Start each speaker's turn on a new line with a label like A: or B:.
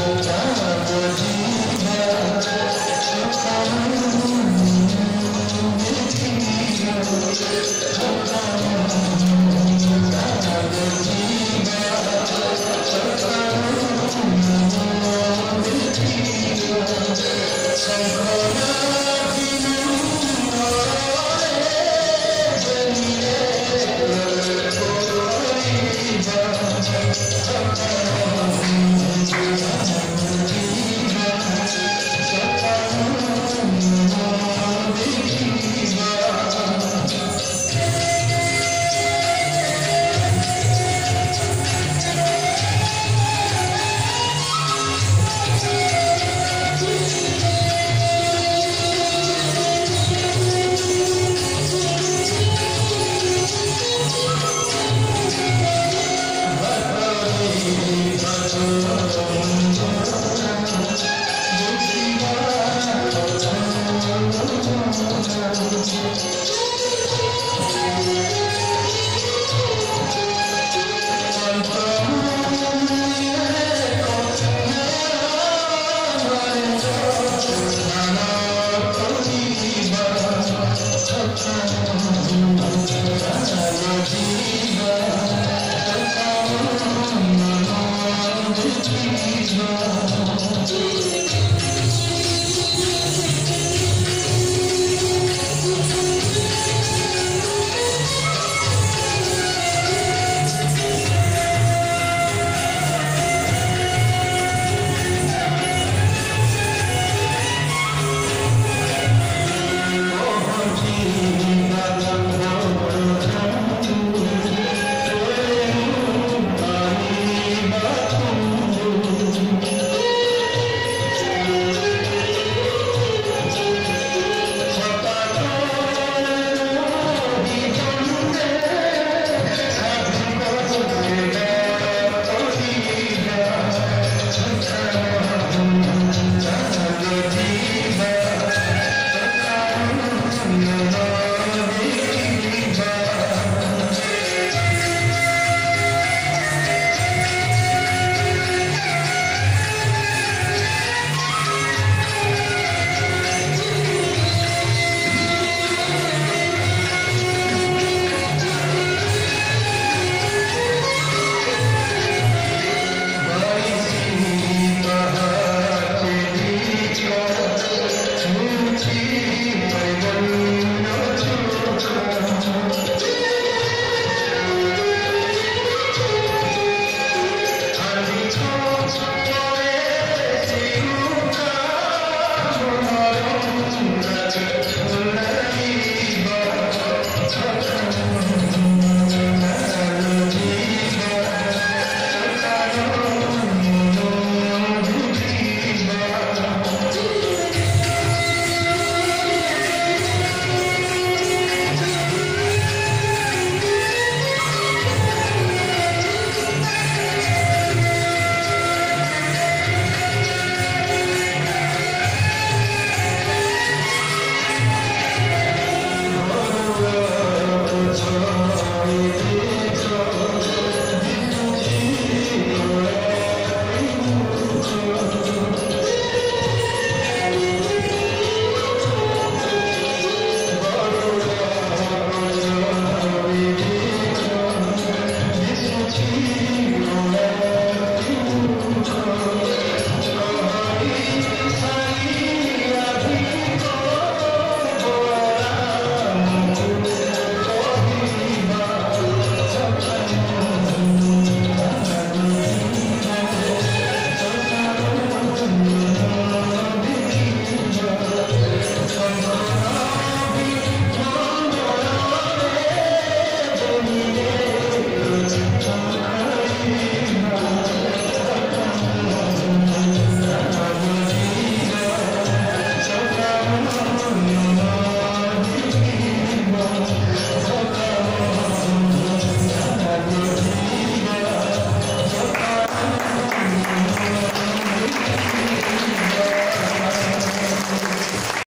A: Thank Jesus.